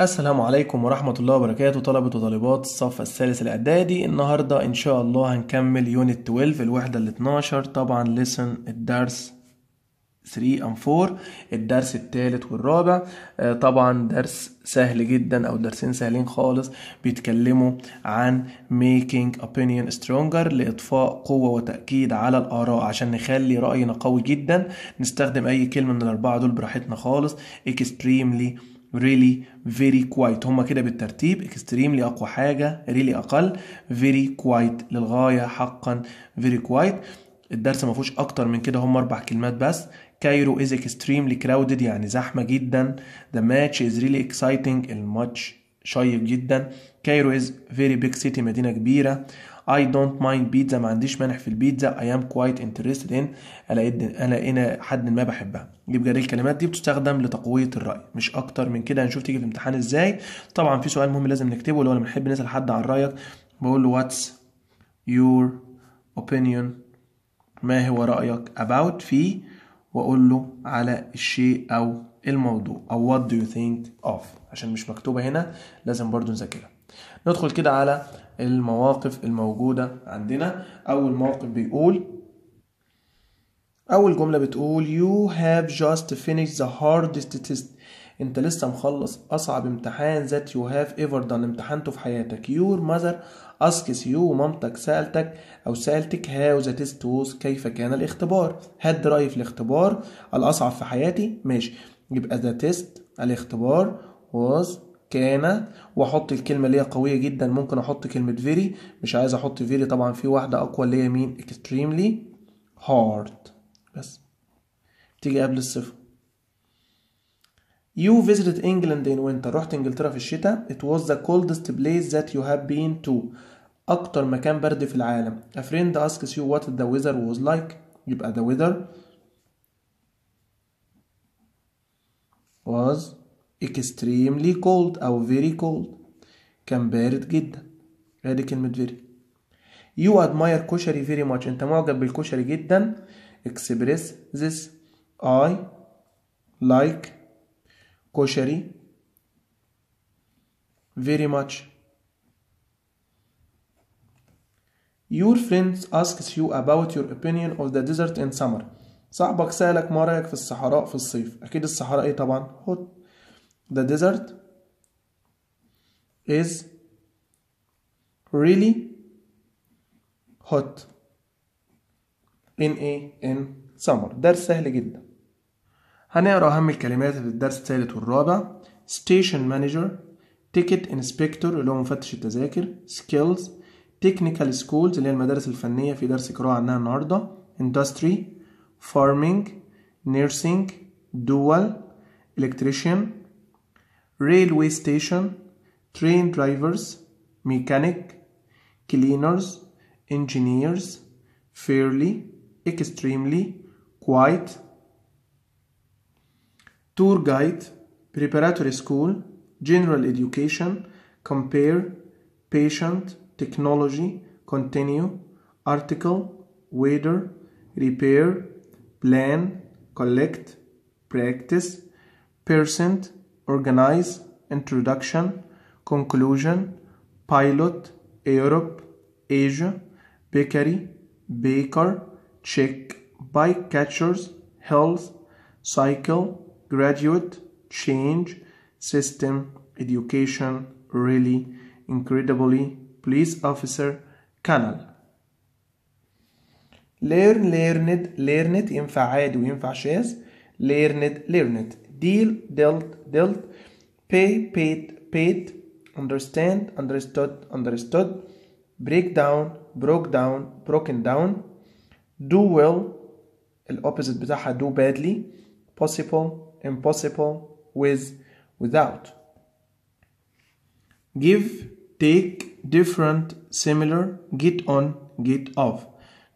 السلام عليكم ورحمة الله وبركاته طلبة وطالبات الصف الثالث الإعدادي النهاردة إن شاء الله هنكمل يونت 12 الوحدة ال 12 طبعا لسن الدرس 3 and 4 الدرس الثالث والرابع. آه، طبعا درس سهل جدا أو درسين سهلين خالص بيتكلموا عن making opinion stronger لإضفاء قوة وتأكيد على الآراء. عشان نخلي رأينا قوي جدا نستخدم أي كلمة من الأربعة دول براحتنا خالص. extremely really very quiet. هما كده بالترتيب. extremely أقوى حاجة. really أقل. very quiet للغاية. حقا very quiet. الدرس ما فيهوش أكتر من كده. هم أربع كلمات بس. Cairo is extremely crowded. يعني زحمة جدا. The match is really exciting. الماتش شيق جدا. Cairo is very big city. مدينة كبيرة. I don't mind pizza ما عنديش مانع في البيتزا. I am quite interested in. ألا ألا حد ما بحبها. يبقى دي الكلمات دي بتستخدم لتقوية الرأي. مش أكتر من كده. هنشوف تيجي في الامتحان إزاي. طبعا في سؤال مهم لازم نكتبه اللي هو لما بنحب نسأل حد عن رأيك بقول له what's your opinion ما هو رأيك about في؟ وأقول له على الشيء أو الموضوع. أو what do you think of عشان مش مكتوبة هنا لازم برضو نذاكرها. ندخل كده على المواقف الموجودة عندنا. أول موقف بيقول أول جملة بتقول you have just finished the hardest test. أنت لسه مخلص أصعب امتحان that you have ever done. امتحنته في حياتك. Your mother asks you ومامتك سألتك أو سألتك how the test was. كيف كان الاختبار؟ هد رأيي في الاختبار. الأصعب في حياتي؟ ماشي. يبقى the test الاختبار was كان وأحط الكلمة اللي هي قوية جدا ممكن أحط كلمة فيري مش عايز أحط very طبعا في واحدة أقوى اللي هي مين؟ extremely hard بس. تيجي قبل الصفر. You visited England in winter. رحت إنجلترا في الشتاء. It was the coldest place that you have been to. أكتر مكان برد في العالم. A friend asks you what the weather was like. يبقى the weather was extremely cold أو very cold كان بارد جدا ادي كلمة very You admire كشري very much انت معجب بالكشري جدا express this I like كشري very much Your friends asks you about your opinion of the desert in summer صاحبك سألك ما رأيك في الصحراء في الصيف أكيد الصحراء إيه طبعا hot The desert is really hot in a in summer درس سهل جدا هنقرا أهم الكلمات في الدرس الثالث والرابع station manager ticket inspector اللي هو مفتش التذاكر skills technical schools اللي هي المدارس الفنية في درس قراءة عنها النهاردة industry farming nursing dual electrician railway station train drivers mechanic cleaners engineers fairly extremely quite. Tour guide preparatory school general education compare patient technology continue article weather repair plan collect practice percent organize introduction conclusion pilot europe asia bakery baker check bike catchers health cycle graduate change system education really incredibly police officer canal learn learned learned ينفع عادي وينفع شاذ learned learned deal dealt dealt pay paid paid understand understood understood break down broke down broken down do well الopposite بتاعها do badly possible impossible with without give take different similar get on get off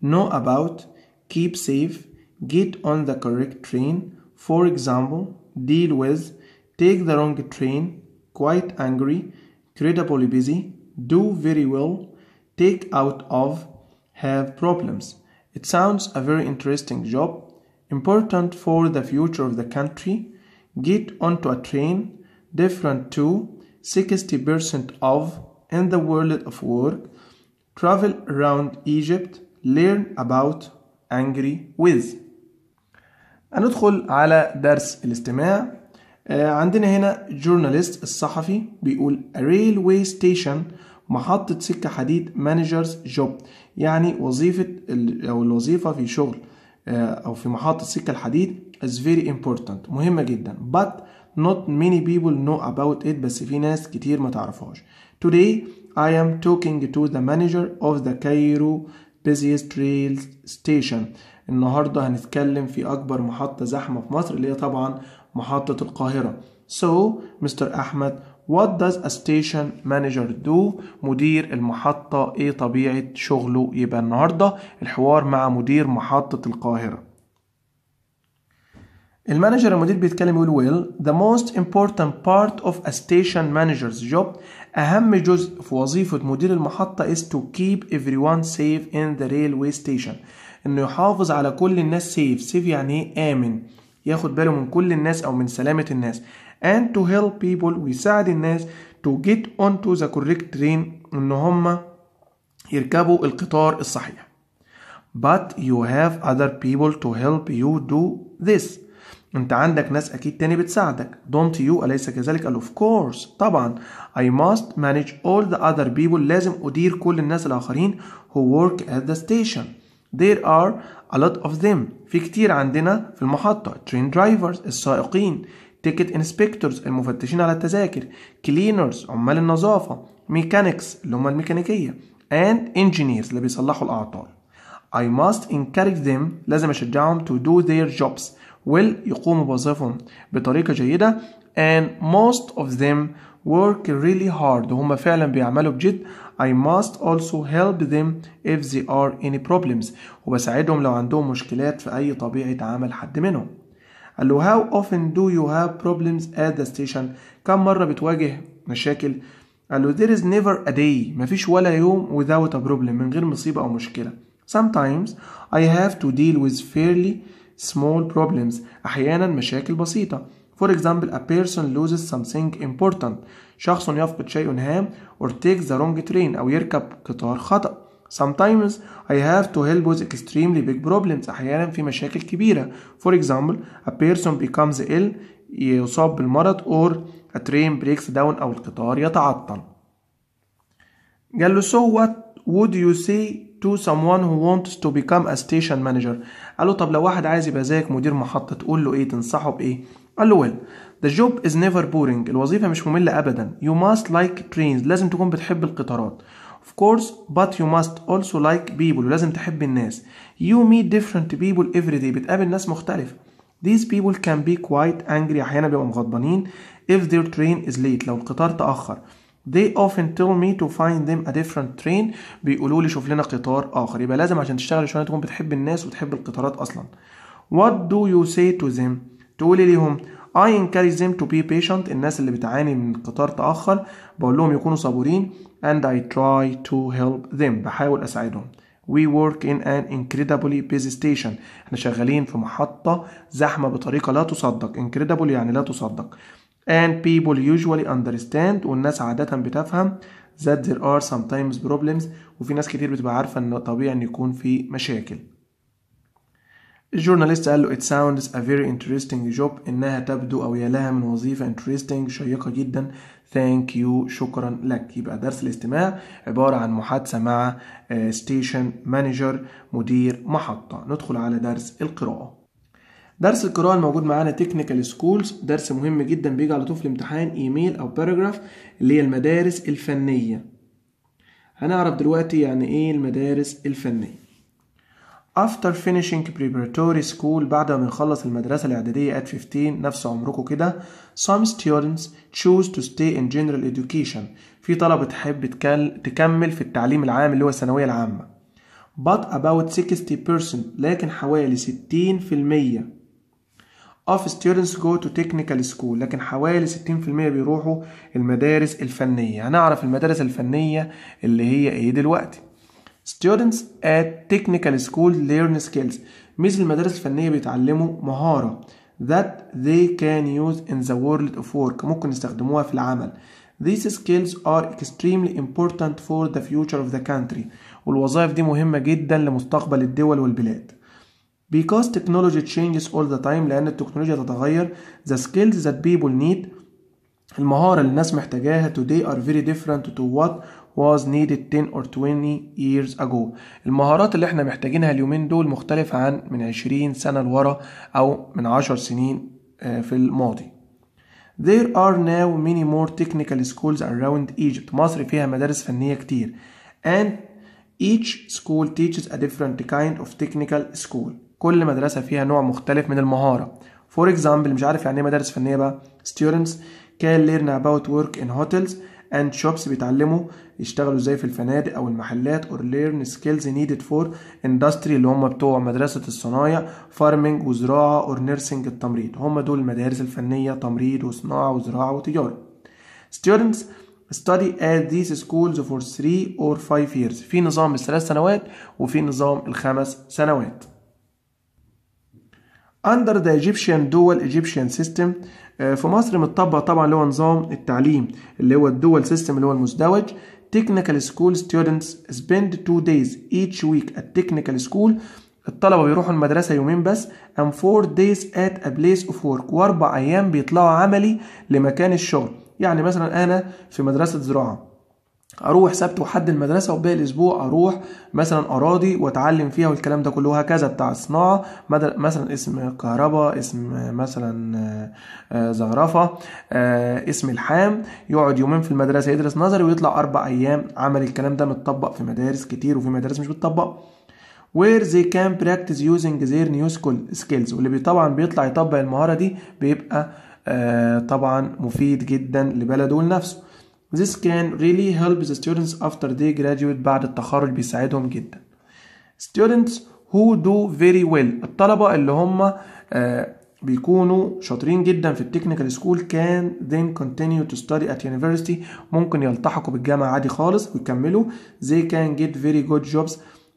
know about keep safe get on the correct train for example deal with take the wrong train quite angry incredibly busy do very well take out of have problems. It sounds a very interesting job important for the future of the country. Get onto a train different to 60% of in the world of work. Travel around Egypt learn about angry with هندخل على درس الاستماع. آه، عندنا هنا جورناليست الصحفي بيقول a railway station محطة سكة حديد managers job. يعني وظيفة أو الوظيفة في شغل آه، أو في محطة سكة الحديد is very important. مهمة جدا. But not many people know about it بس في ناس كتير ما تعرفهاش. Today I am talking to the manager of the Cairo busiest rail station. النهاردة هنتكلم في أكبر محطة زحمة في مصر اللي هي طبعا محطة القاهرة So Mr. أحمد What does a station manager do؟ مدير المحطة إيه طبيعة شغله؟ يبقى النهاردة الحوار مع مدير محطة القاهرة المانجر المدير بيتكلم يقول well the most important part of a station manager's job أهم جزء في وظيفة مدير المحطة is to keep everyone safe in the railway station إنه يحافظ على كل الناس safe safe يعني إيه آمن ياخد باله من كل الناس أو من سلامة الناس and to help people ويساعد الناس to get onto the correct train إن هم يركبوا القطار الصحيح but you have other people to help you do this انت عندك ناس أكيد تاني بتساعدك don't you اليس كذلك قال of course طبعا I must manage all the other people لازم ادير كل الناس الاخرين who work at the station there are a lot of them في كتير عندنا في المحطة train drivers السائقين ticket inspectors المفتشين على التذاكر cleaners عمال النظافة mechanics اللي هم الميكانيكية and engineers اللي بيصلحوا الأعطال I must encourage them لازم أشجعهم to do their jobs well يقوموا بوظيفهم بطريقة جيدة and most of them work really hard وهم فعلا بيعملوا بجد I must also help them if there are any problems وبساعدهم لو عندهم مشكلات في أي طبيعة عمل حد منهم قال له how often do you have problems at the station كم مرة بتواجه مشاكل قال له there is never a day مفيش ولا يوم without a problem من غير مصيبة أو مشكلة sometimes I have to deal with fairly small problems أحيانا مشاكل بسيطة For example, a person loses something important. شخص يفقد شيء هام or takes the wrong train أو يركب قطار خطأ. Sometimes I have to help with extremely big problems. أحيانا في مشاكل كبيرة. For example, a person becomes ill يصاب بالمرض or a train breaks down أو القطار يتعطل. قال له so what would you say to someone who wants to become a station manager قال له طب لو واحد عايز يبقى زيك مدير محطة تقول له إيه تنصحه بايه قال له well the job is never boring الوظيفة مش مملة أبدا you must like trains لازم تكون بتحب القطارات of course but you must also like people ولازم تحب الناس you meet different people every day بتقابل ناس مختلفة these people can be quite angry أحيانا بيبقوا مغضبانين if their train is late لو القطار تأخر They often tell me to find them a different train. بيقولوا لي شوف لنا قطار آخر. يبقى لازم عشان تشتغل شوية تكون بتحب الناس وتحب القطارات أصلا. What do you say to them? تقولي لهم I encourage them to be patient. الناس اللي بتعاني من قطار تأخر بقول لهم يكونوا صبورين and I try to help them. بحاول أساعدهم. We work in an incredibly busy station. إحنا شغالين في محطة زحمة بطريقة لا تصدق. Incredible يعني لا تصدق. And people usually understand والناس عادة بتفهم that there are sometimes problems وفي ناس كتير بتبقى عارفة ان طبيعي إن يكون في مشاكل. الجورناليست قال له it sounds a very interesting job. إنها تبدو أو يلها من وظيفة interesting شيقة جدا. Thank you شكرا لك. يبقى درس الاستماع عبارة عن محادثة مع station manager مدير محطة. ندخل على درس القراءة. درس القراءة الموجود معانا technical schools درس مهم جدا بيجي على طول في الامتحان ايميل أو paragraph اللي هي المدارس الفنية. هنعرف دلوقتي يعني إيه المدارس الفنية. After finishing preparatory school بعد ما بنخلص المدرسة الإعدادية at 15 نفس عمركم كده some students choose to stay in general education. في طلبة تحب تكمل في التعليم العام اللي هو الثانوية العامة. But about 60% لكن حوالي 60% of students go to technical school لكن حوالي 60% بيروحوا المدارس الفنية هنعرف المدارس الفنية اللي هي إيه دلوقتي students at technical school learn skills مثل المدارس الفنية بيتعلموا مهارة that they can use in the world of work ممكن يستخدموها في العمل These skills are extremely important for the future of the country والوظائف دي مهمة جدا لمستقبل الدول والبلاد Because technology changes all the time لأن التكنولوجيا تتغير the skills that people need المهارة اللي الناس محتاجاها today are very different to what was needed 10 or 20 years ago المهارات اللي إحنا محتاجينها اليومين دول مختلفة عن من 20 سنة لورا أو من 10 سنين في الماضي There are now many more technical schools around Egypt مصر فيها مدارس فنية كتير and each school teaches a different kind of technical school كل مدرسة فيها نوع مختلف من المهارة. For example مش عارف يعني إيه مدارس فنية بقى. Students can learn about work in hotels and shops. بيتعلموا يشتغلوا إزاي في الفنادق أو المحلات or learn skills needed for industry اللي هم بتوع مدرسة الصنايع farming وزراعة or nursing التمريض. هم دول المدارس الفنية تمريض وصناعة وزراعة وتجارة. Students study at these schools for 3 or 5 years. في نظام الثلاث سنوات وفي نظام الخمس سنوات. Under the Egyptian dual Egyptian system في مصر متطبق طبعا اللي هو نظام التعليم اللي هو الدول سيستم اللي هو المزدوج. Technical school students spend two days each week at technical school. الطلبة بيروحوا المدرسة يومين بس and four days at a place of work. وأربع أيام بيطلعوا عملي لمكان الشغل. يعني مثلا أنا في مدرسة زراعة. أروح سبت وحد المدرسة وباقي الأسبوع أروح مثلا أراضي وأتعلم فيها والكلام ده كله هكذا بتاع الصناعه مثلا اسم كهرباء اسم مثلا زخرفه اسم الحام يقعد يومين في المدرسة يدرس نظري ويطلع أربع أيام عمل الكلام ده متطبق في مدارس كتير وفي مدارس مش بتطبق. Where they can practice using their new skills. واللي طبعا بيطلع يطبق المهارة دي بيبقى طبعا مفيد جدا لبلده ولنفسه. This can really help the students after they graduate بعد التخرج بيساعدهم جدا. Students who do very well الطلبة اللي هم آه بيكونوا شاطرين جدا في التكنيكال سكول كان then continue to study at university ممكن يلتحقوا بالجامعة عادي خالص ويكملوا they can get very good jobs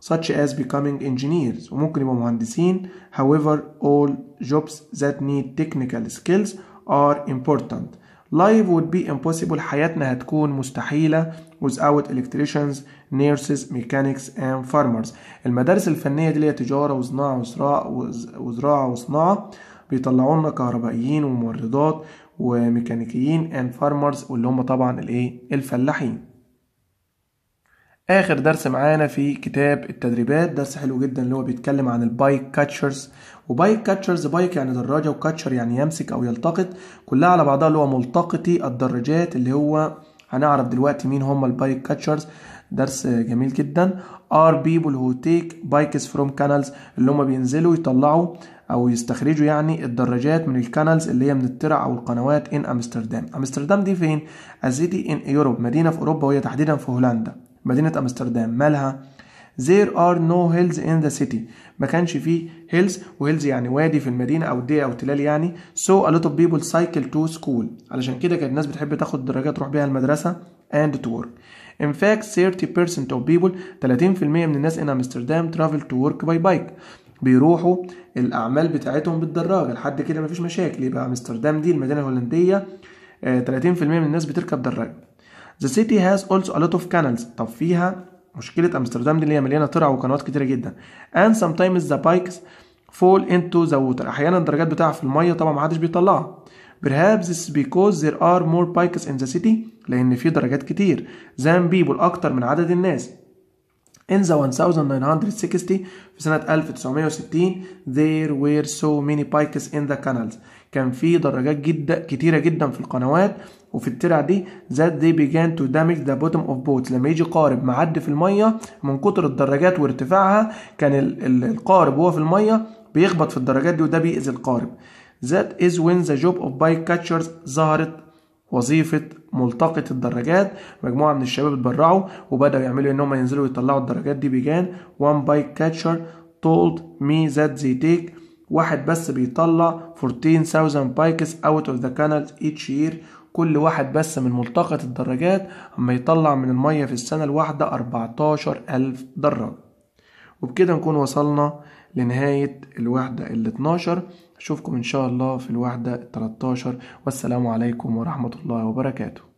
such as becoming engineers وممكن يبقوا مهندسين however all jobs that need technical skills are important Life would be impossible. حياتنا هتكون مستحيلة without electricians, nurses, mechanics and farmers. المدارس الفنية دي اللي هي تجارة وصناعة وزراعة وزراعة وصناعة بيطلعوا لنا كهربائيين وممرضات وميكانيكيين and farmers واللي هم طبعا الايه؟ الفلاحين. آخر درس معانا في كتاب التدريبات درس حلو جدا اللي هو بيتكلم عن ال bike catchers. و bike catchers bike يعني دراجة و catcher يعني يمسك أو يلتقط. كلها على بعضها اللي هو ملتقطي الدراجات اللي هو هنعرف دلوقتي مين هم ال bike catchers. درس جميل جدا. Are people who take bikes from canals اللي هم بينزلوا يطلعوا أو يستخرجوا يعني الدراجات من ال canals اللي هي من الترع أو القنوات in Amsterdam أمستردام دي فين؟ is a city in Europe مدينة في أوروبا وهي تحديدا في هولندا. مدينة أمستردام. مالها؟ There are no hills in the city. ما كانش فيه hills و hills يعني وادي في المدينة أو دي أو تلال يعني. So a lot of people cycle to school. علشان كده كانت الناس بتحب تاخد دراجات تروح بيها المدرسة and to work. In fact 30% of people 30% من الناس in Amsterdam travel to work by bike. بيروحوا الأعمال بتاعتهم بالدراجة. لحد كده مفيش مشاكل. يبقى أمستردام دي المدينة الهولندية 30% من الناس بتركب دراجة. The city has also a lot of canals طب فيها مشكلة أمستردام دي اللي هي مليانة ترع وقنوات كتيرة جدا and sometimes the bikes fall into the water أحيانا الدراجات بتاعها في المية طبعا محدش بيطلعها Perhaps is because there are more bikes in the city لأن في دراجات كتير than people أكتر من عدد الناس In the 1960 في سنة 1960 there were so many bikes in the canals كان في دراجات جدا كتيرة جدا في القنوات وفي الترع دي that they began to damage the bottom of boats. لما يجي قارب معدي في المية من كتر الدراجات وارتفاعها كان القارب وهو في المية بيخبط في الدراجات دي وده بيأذي القارب. That is when the job of bike catchers ظهرت وظيفة ملتقط الدراجات. مجموعة من الشباب اتبرعوا وبدأوا يعملوا انهم ينزلوا يطلعوا الدراجات دي. Began one bike catcher told me that they take واحد بس بيطلع 14,000 bikes out of the canals each year. كل واحد بس من ملتقط الدراجات أما يطلع من المية في السنة الواحدة 14 ألف دراجة وبكده نكون وصلنا لنهاية الوحدة ال 12 أشوفكم إن شاء الله في الوحدة ال 13 والسلام عليكم ورحمة الله وبركاته.